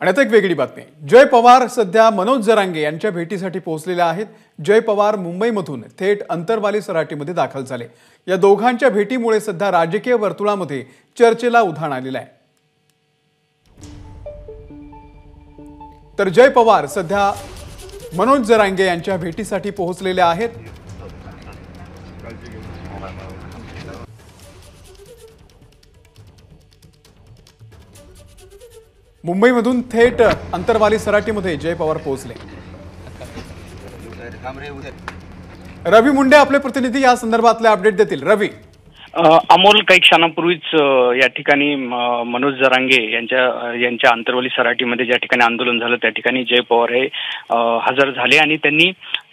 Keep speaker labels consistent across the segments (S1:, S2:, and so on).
S1: आणि आता एक वेगळी बातमी. जय पवार सध्या मनोज जरांगे यांच्या भेटीसाठी पोहोचलेले आहेत. जय पवार मुंबईमधून थेट अंतरवाली सराटीमध्ये दाखल झाले. या दोघांच्या भेटीमुळे सध्या राजकीय वर्तुळामध्ये चर्चेला उधाण आलेलं आहे. तर जय पवार सध्या मनोज जरांगे यांच्या भेटीसाठी पोहोचलेले आहेत. मुंबईमधून थेट अंतरवाली सराटीमध्ये जय पवार पोहोचले. रवी मुंडे आपले प्रतिनिधी या संदर्भातले अपडेट देतील. रवी.
S2: अमोल काही क्षणापूर्वीच या ठिकाणी मनोज जरांगे यांच्या यांच्या आंतरवली सराटीमध्ये ज्या ठिकाणी आंदोलन झालं त्या ठिकाणी जय पवार हे हजर झाले आणि त्यांनी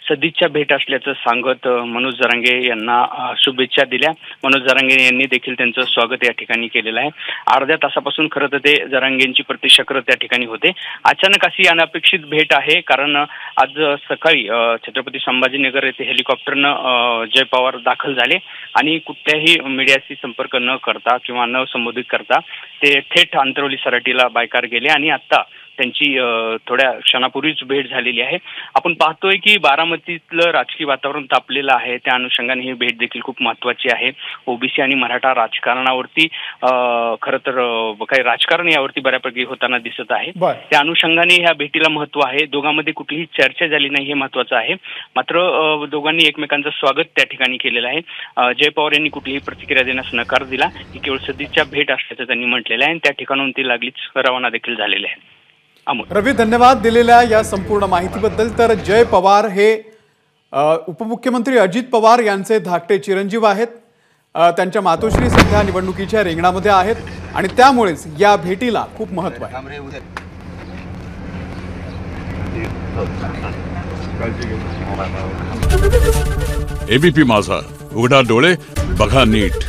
S2: सदिच्छा भेट असल्याचं सांगत मनोज जरांगे यांना शुभेच्छा दिल्या. मनोज जरांगे यांनी देखील त्यांचं स्वागत या ठिकाणी केलेलं आहे. अर्ध्या तासापासून खरं तर ते जरांगेंची प्रतिचक्र त्या ठिकाणी होते. अचानक अशी अनपेक्षित भेट आहे कारण आज सकाळी छत्रपती संभाजीनगर येथे हेलिकॉप्टरनं जय पवार दाखल झाले. आणि कुठल्याही मीडियाशी संपर्क न करता किंवा न संबोधित करता ते थेट आंतरवली सराटीला बायकार गेले. आणि आता त्यांची थोड्या क्षणापूर्वीच भेट झालेली आहे. आपण पाहतोय की बारामतीतलं राजकीय वातावरण तापलेलं आहे. त्या अनुषंगाने ही भेट देखील खूप महत्वाची आहे. ओबीसी आणि मराठा राजकारणावरती खरं तर काही राजकारण यावरती बऱ्यापैकी होताना दिसत आहे. त्या अनुषंगाने ह्या भेटीला महत्त्व आहे. दोघांमध्ये कुठलीही चर्चा झाली नाही हे महत्वाचं आहे. मात्र दोघांनी एकमेकांचं स्वागत त्या ठिकाणी केलेलं आहे. जय पवार यांनी कुठलीही प्रतिक्रिया देण्यास नकार दिला. ही केवळ सदिच्छा भेट असल्याचं त्यांनी म्हटलेलं आहे आणि त्या ठिकाणाहून ती लागलीच रवाना देखील झालेली आहे अमोल.
S1: रवी धन्यवाद दिलेल्या या संपूर्ण माहितीबद्दल. तर जय पवार हे उपमुख्यमंत्री अजित पवार यांचे धाकटे चिरंजीव आहेत. त्यांच्या मातोश्री सध्या निवडणुकीच्या रिंगणामध्ये आहेत आणि त्यामुळेच या भेटीला खूप महत्त्व आहे.
S3: एबीपी माझा. उघडा डोळे बघा नीट.